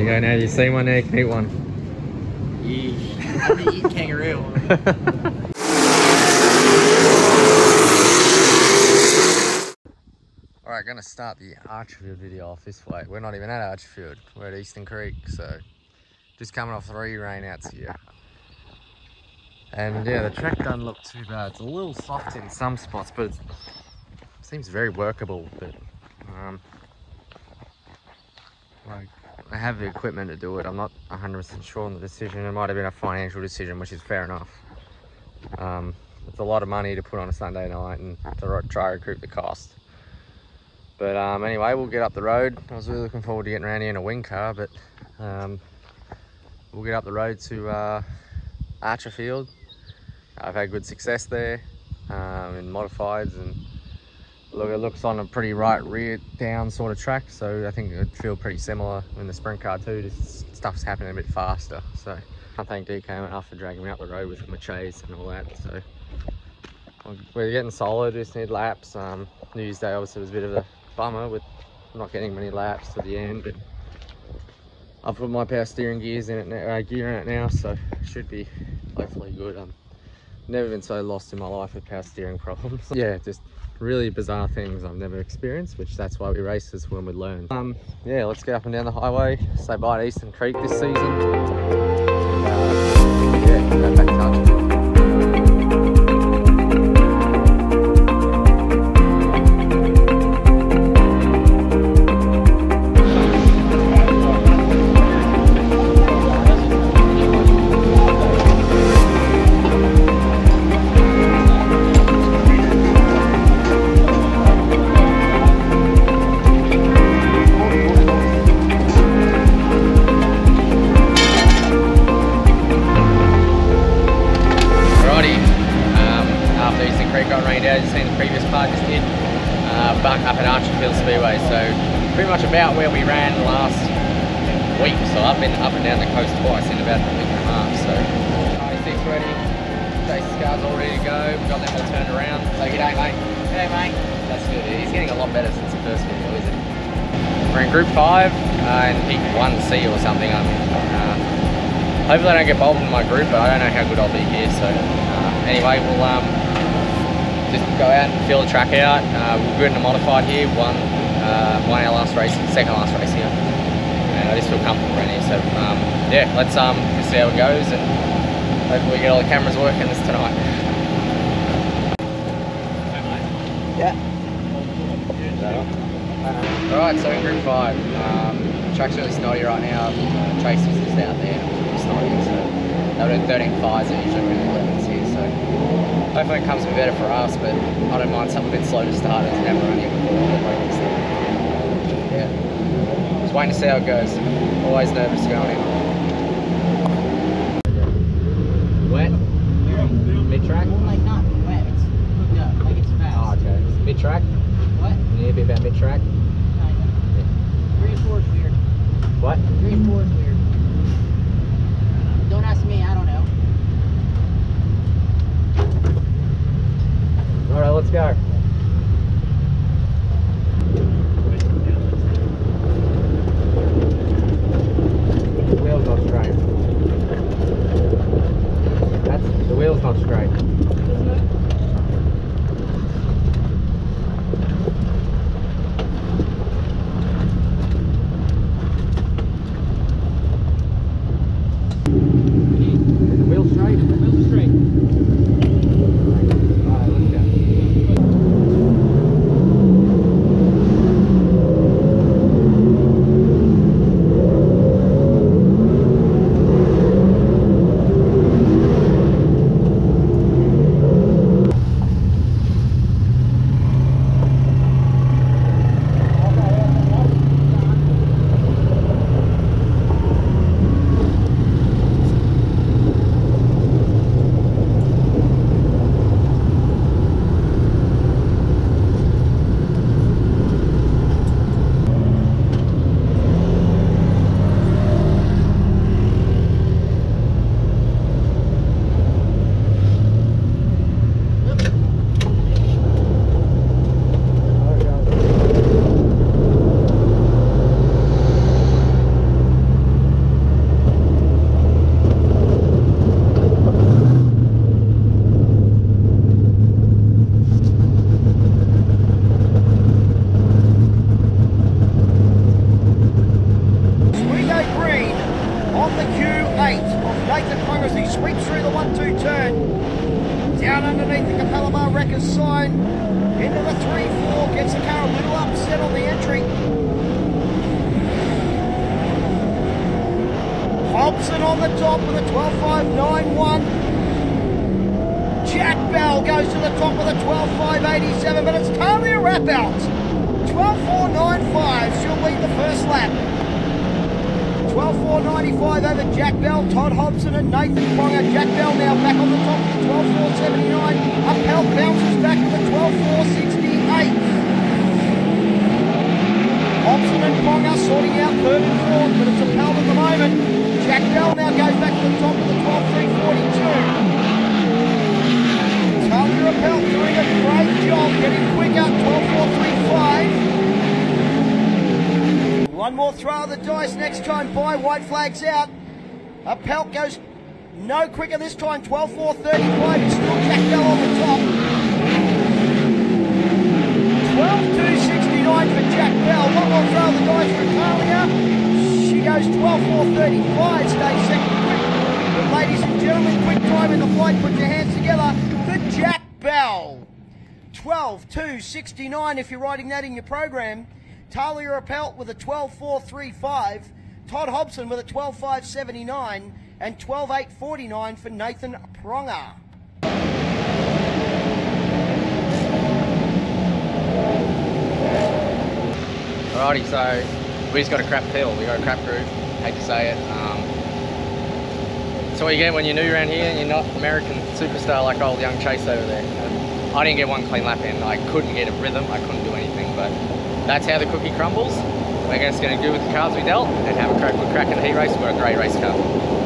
You go now, you see one now, you can eat one. Yeah. I'm gonna eat kangaroo. Alright, gonna start the Archerfield video off this way. We're not even at Archerfield, we're at Eastern Creek, so just coming off three rainouts here. And yeah, the track doesn't look too bad. It's a little soft in some spots, but it seems very workable. But um, like, I have the equipment to do it. I'm not 100% sure on the decision. It might have been a financial decision, which is fair enough. Um, it's a lot of money to put on a Sunday night and to try to recoup the cost. But um, anyway, we'll get up the road. I was really looking forward to getting around here in a wing car, but um, we'll get up the road to uh, Archerfield. I've had good success there um, in modifieds and look, it looks on a pretty right rear down sort of track. So I think it'd feel pretty similar in the sprint car too. Just stuff's happening a bit faster. So I thank DK enough for dragging me up the road with my chase and all that. So we're getting solid, just need laps. Um, New Year's Day obviously was a bit of a bummer with not getting many laps to the end, but I've put my power steering gears in it now, uh, gear in it now, so it should be hopefully good. Um, never been so lost in my life with power steering problems. yeah, just really bizarre things I've never experienced, which that's why we race is when we learn. Um, yeah, let's get up and down the highway, say bye to Eastern Creek this season. Uh, yeah, Jason's car's all ready to go. We've got them all turned around. So g'day mate. Hey, mate. That's good. He's getting a lot better since the first video, isn't he? We're in group five uh, in peak 1C or something. I'm, uh, hopefully I don't get bowled in my group, but I don't know how good I'll be here. So uh, anyway, we'll um, just go out and feel the track out. Uh, we're good in the modified here. One, uh, one our last race, second last race here. And I just feel comfortable around here. So um, yeah, let's um, see how it goes and hopefully we get all the cameras working this tonight. Yeah. Alright, so in group five, um, track's really snotty right now. Uh, Tracy's just out there, snotty, so they were doing 13 fives, they're usually really 11s here, so hopefully it comes a bit better for us, but I don't mind something a bit slow to start, it's never run here before, like this thing. Yeah, just waiting to see how it goes. Always nervous going in. Wet? Mid-track? Like, not wet. It's hooked up. Like, it's fast. Oh, okay. Mid-track? What? You need to be about mid-track? Kinda. Three and four is weird. What? Three and four is weird. Don't ask me. I don't know. Alright, let's go. The wheel's not straight. That's the wheel's not straight. Is the wheel straight? Wheels straight. Alright, let's go. sweeps through the one-two turn. Down underneath the Capella Bar Wreckers sign. Into the three-four. Gets the car a little upset on the entry. Hobson on the top with a 12.591. Jack Bell goes to the top with a 12.587, but it's Talia Rapout. 12.495. She'll lead the first lap. 12.495 over Jack Bell, Todd Hobson and Nathan Pronger. Jack Bell now back on the top with 12.479. Appel bounces back with a 12.468. Hobson and Pronger sorting out third and fourth, but it's Appel at the moment. Jack Bell now goes back to the top with a 12.342. Talia Appel doing a great job, getting quicker, 12.435. One more throw of the dice next time by. White flags out. A pelt goes no quicker this time. 12 4 35. It's still Jack Bell on the top. 12 2 69 for Jack Bell. One more throw of the dice for Talia. She goes 12 4 35. Stays second quick. But ladies and gentlemen, quick time in the flight. Put your hands together for Jack Bell. 12 2 69 if you're writing that in your program. Talia Appelt with a 12.435, Todd Hobson with a 12.579, and 12.849 for Nathan Pronger. Alrighty, so we just got a crap field. We got a crap group. Hate to say it. Um, what you get when you're new around here and you're not American superstar like old young Chase over there. I didn't get one clean lap in. I couldn't get a rhythm. I couldn't do anything. But that's how the cookie crumbles. We're just going to do with the cards we dealt and have a crack, good crack in the heat race. We've got a great race car.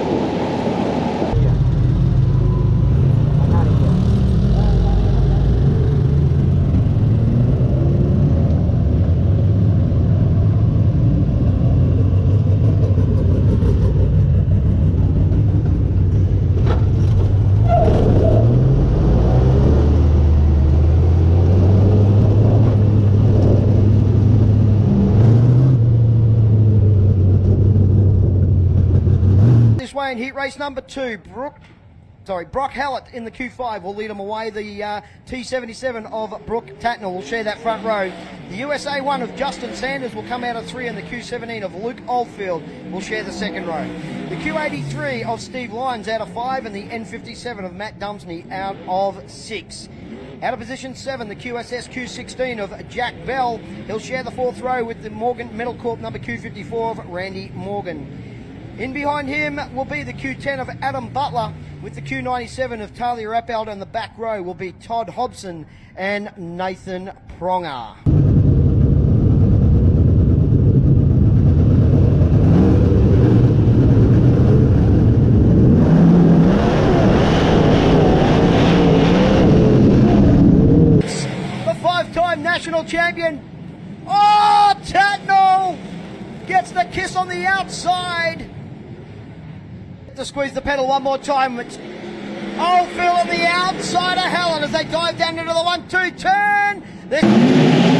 Heat race number two, Brooke. Sorry, Brock Hallett in the Q5 will lead them away. The uh, T77 of Brooke Tatnell will share that front row. The USA 1 of Justin Sanders will come out of three, and the Q17 of Luke Oldfield will share the second row. The Q83 of Steve Lyons out of five, and the N57 of Matt Dumsney out of six. Out of position seven, the QSS Q16 of Jack Bell. He'll share the fourth row with the Morgan Metal Corp number Q54 of Randy Morgan. In behind him will be the Q10 of Adam Butler, with the Q97 of Talia Rappelt, and the back row will be Todd Hobson and Nathan Pronger. The five-time national champion, oh, Tatnell gets the kiss on the outside to squeeze the pedal one more time. It's Oldfield on the outside of Hallett as they dive down into the one-two turn. They're-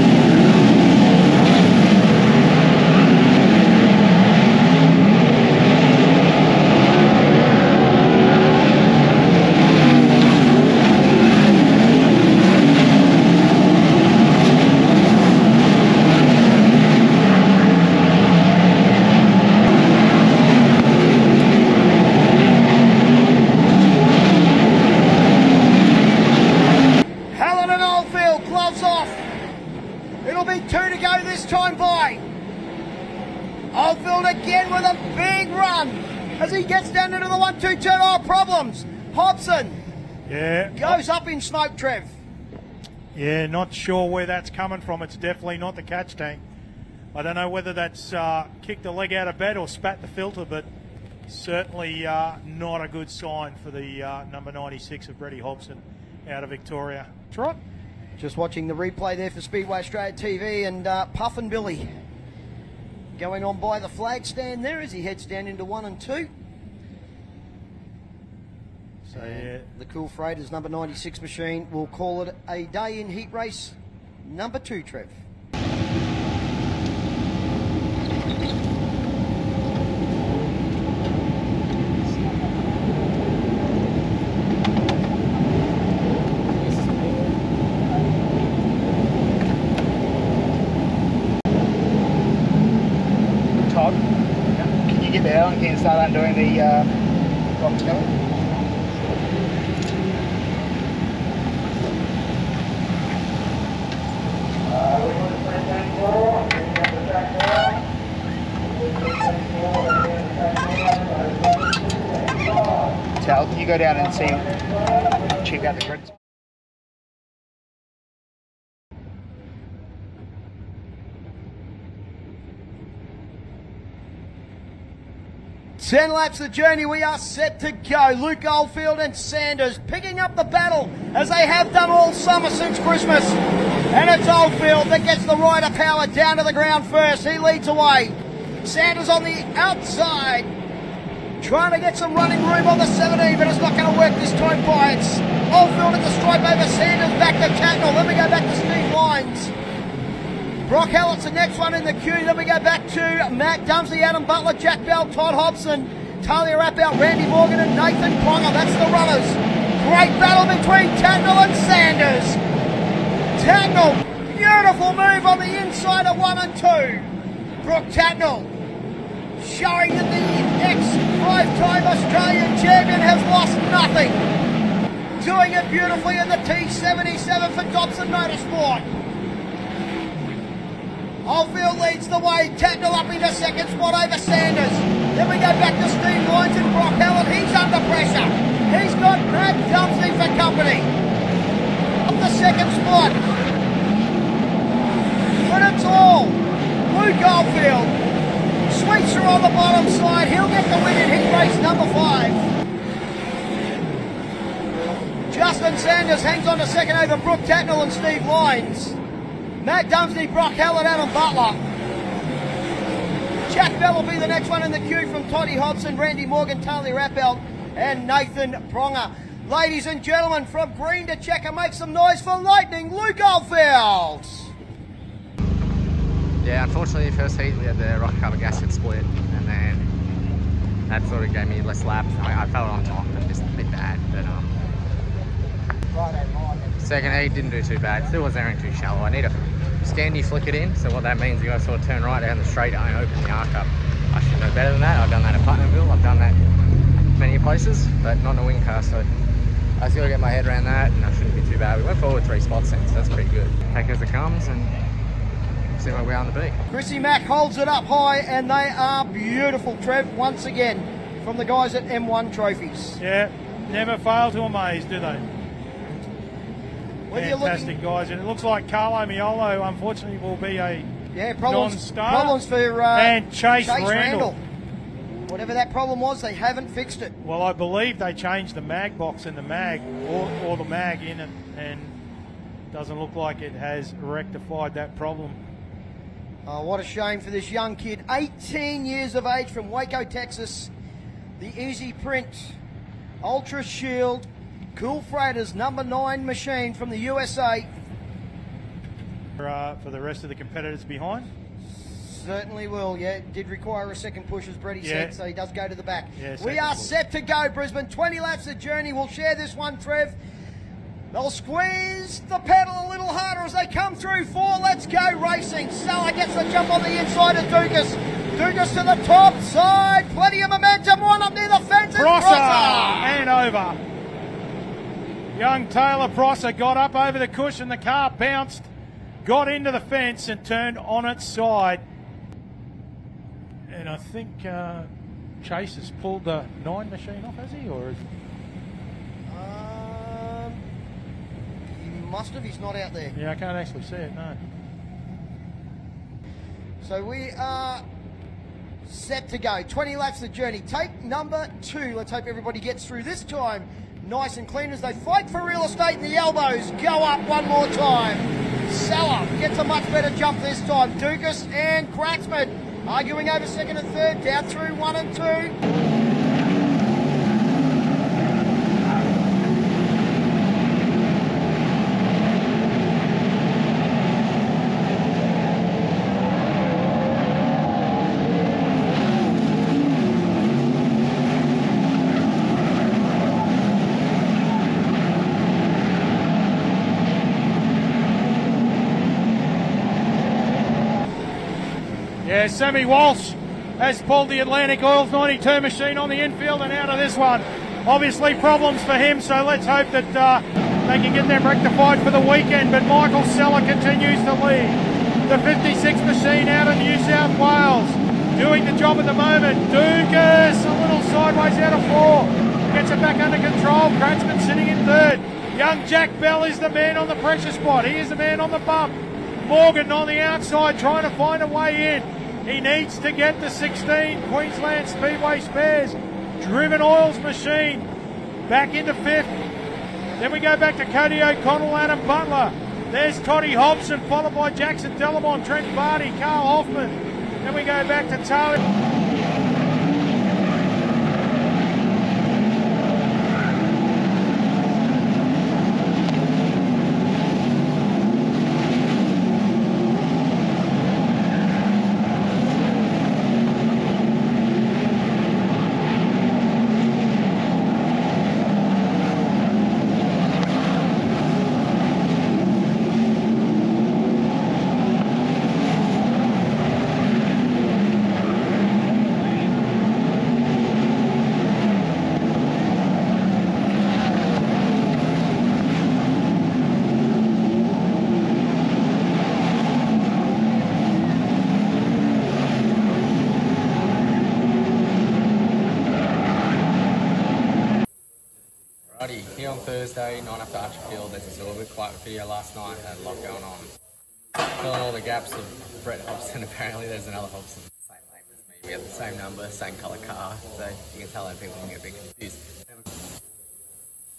Hallett and Oldfield, gloves off. It'll be two to go this time by. Oldfield again with a big run as he gets down into the Oh, problems. Hobson Yeah, goes up in smoke, Trev. yeah, not sure where that's coming from. It's definitely not the catch tank. I don't know whether that's uh, kicked the leg out of bed or spat the filter, but certainly uh, not a good sign for the uh, number 96 of Brady Hobson out of Victoria. Trot. Just watching the replay there for Speedway Australia TV and uh, Puffing Billy going on by the flag stand there as he heads down into one and two. So yeah. the Cool Freighters number 96 machine will call it a day in heat race number two, Trev. Todd, yeah. can you get there and get started undoing the uh, box cover? You go down and see, check out the grids? Ten laps of the journey, we are set to go. Luke Oldfield and Sanders picking up the battle as they have done all summer since Christmas. And it's Oldfield that gets the rider power down to the ground first. He leads away. Sanders on the outside, trying to get some running room on the 17, but it's not going to work this time by it's Oldfield at the stripe over Sanders, back to Tatnell. Then we go back to Steve Lyons. Brock Hallett's the next one in the queue. Then we go back to Matt Dumsley, Adam Butler, Jack Bell, Todd Hobson, Talia Rappelt, Randy Morgan, and Nathan Pronger. That's the runners. Great battle between Tatnell and Sanders. Tatnell, beautiful move on the inside of one and two. Brooke Tatnell showing that the ex-five-time Australian champion has lost nothing. Doing it beautifully in the T77 for Dobson Motorsport. Oldfield leads the way. Tatnell up into second spot over Sanders. Then we go back to Steve Lyons and Brock Hallett. He's under pressure. He's got Matt Dumsey for company. Up the second spot. But it's all Luke Oldfield. Are on the bottom slide. He'll get the win in heat race number five. Justin Sanders hangs on to second over Brooke Tatnell and Steve Lyons. Matt Dumsney, Brock Howard, Adam Butler. Jack Bell will be the next one in the queue from Toddy Hobson, Randy Morgan, Tali Rappel and Nathan Pronger. Ladies and gentlemen, from green to checker, make some noise for Lightning, Luke Oldfield. Yeah, unfortunately, first heat we had the rocker cover gasket split, and then that sort of gave me less laps. I, I felt on top and just a bit bad, but um, second heat didn't do too bad. Still was airing too shallow. I need a Scandi flick it in, so what that means, you guys sort of turn right down the straight and open the arc up. I should know better than that. I've done that at Putnamville. I've done that many places, but not in a wing car, so I just got to get my head around that, and I shouldn't be too bad. We went forward three spots then, so that's pretty good. Take as it comes, and see where we are on the beat. Chrissy Mack holds it up high, and they are beautiful, Trev, once again, from the guys at M1 Trophies. Yeah, never fail to amaze, do they? Whether Fantastic looking, guys, and it looks like Carlo Miolo, unfortunately, will be a yeah, problems, non-star. problems for uh, and Chase, Randall. Whatever that problem was, they haven't fixed it. Well, I believe they changed the mag box in the mag, or, or the mag in it, and doesn't look like it has rectified that problem. Oh, what a shame for this young kid. 18 years of age from Waco, Texas. The Easy Print Ultra Shield Cool Freighters number nine machine from the USA. For, uh, for the rest of the competitors behind. Certainly will, yeah. Did require a second push, as Brady Yeah. said, so he does go to the back. Yeah, we are push. set to go, Brisbane. 20 laps of journey. We'll share this one, Trev. They'll squeeze the pedal a little harder as they come through. Four, let's go racing. Salah gets the jump on the inside of Dugas. Dugas to the top side. Plenty of momentum. One up near the fence. and Prosser Prosser. and over. Young Taylor Prosser got up over the cushion. The car bounced, got into the fence, and turned on its side. And I think uh, Chase has pulled the nine machine off, has he? Or is, he must have. He's not out there. yeah, I can't actually see it. No. So we are set to go. 20 laps of journey. Take number two. Let's hope everybody gets through this time nice and clean as they fight for real estate and the elbows go up one more time. Salah gets a much better jump this time. Dukas and Kratzman arguing over second and third, down through one and two. Yeah, Sammy Walsh has pulled the Atlantic Oils 92 machine on the infield and out of this one. Obviously problems for him, so let's hope that uh, they can get them rectified for the weekend. But Michael Seller continues to lead. The 56 machine out of New South Wales doing the job at the moment. Dugas a little sideways out of four. Gets it back under control. Kratzman sitting in third. Young Jack Bell is the man on the pressure spot. He is the man on the bump. Morgan on the outside trying to find a way in. He needs to get the 16 Queensland Speedway Spares Driven Oils machine back into fifth. Then we go back to Cody O'Connell, Adam Butler. There's Toddy Hobson, followed by Jackson Delamont, Trent Barty, Carl Hoffman. Then we go back to Tali. Righty, here on Thursday, nine after Archerfield. You saw, a bit quiet video last night. Had a lot going on. Filling all the gaps of Brett Hobson. Apparently, there's another Hobson, same name as me. We have the same number, same colour car, so you can tell that people can get a bit confused.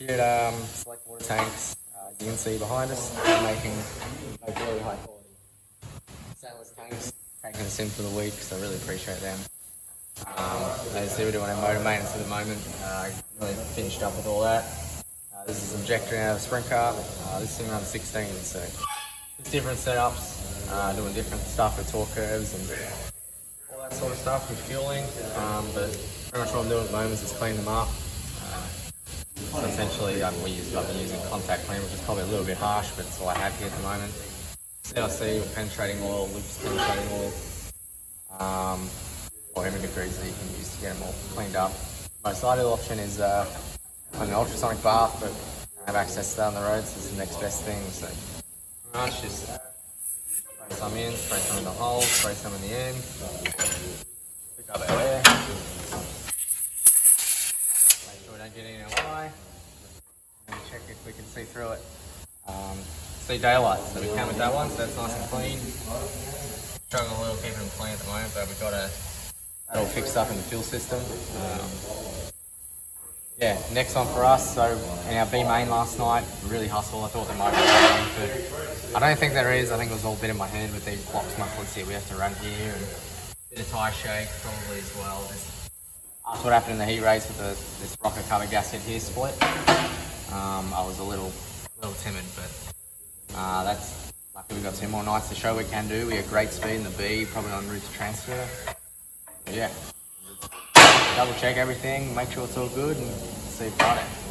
At um, Select Water Tanks, uh, you can see behind us, we're making very high quality stainless tanks, taking us in for the week, so I really appreciate them. Um, as we're doing our motor maintenance at the moment, uh, really finished up with all that. Uh, this is injector out of the sprint car. Uh, this thing runs 16, so just different setups, uh, doing different stuff with torque curves and all that sort of stuff with fueling. Um, but pretty much what I'm doing at the moment is just clean them up. Uh, so essentially, um, we use, I've been using contact clean, which is probably a little bit harsh, but it's all I have here at the moment. CRC with penetrating oil, Lucas penetrating oil. Um, or any degrees that you can use to get them all cleaned up. Most ideal option is uh, an ultrasonic bath, but I have access to that on the road, so it's the next best thing. So pretty much just spray some in, spray some in the hole, spray some in the end, pick up air, make sure we don't get any eye, and check if we can see through it. Um, see daylight, so we can with that one, so that's nice and clean. Struggling a little keeping them clean at the moment, but we've got a that all fixed up in the fuel system. Um, yeah, next one for us. So in our B main last night, really hustle. I thought there might be something, but I don't think there is. I think it was all a bit in my head with these blocks mufflers here. We have to run here and bit of tyre shake probably as well. After what happened in the heat race with the this rocker cover gasket here split, um, I was a little little timid, but uh, that's lucky we've got two more nights to show we can do. We have great speed in the B, probably on route to transfer. But yeah, double check everything, make sure it's all good, and see Friday.